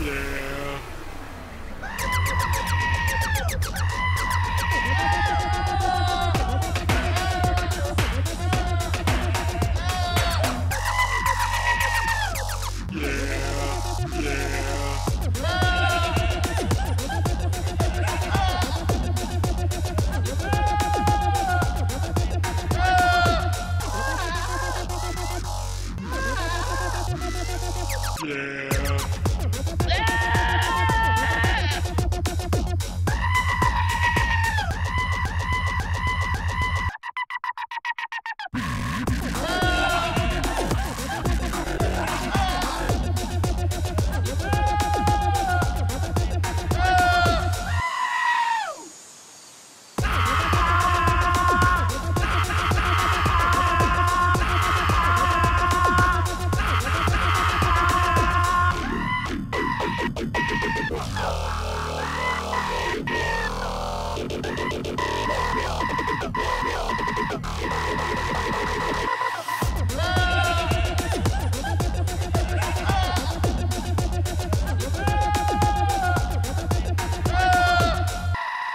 Yeah.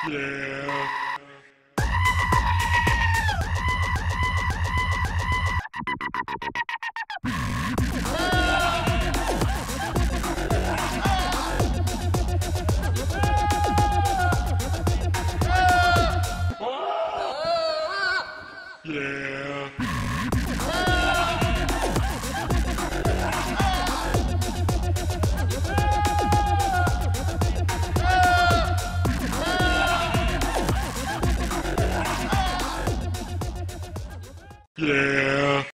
Yeah. Yeah.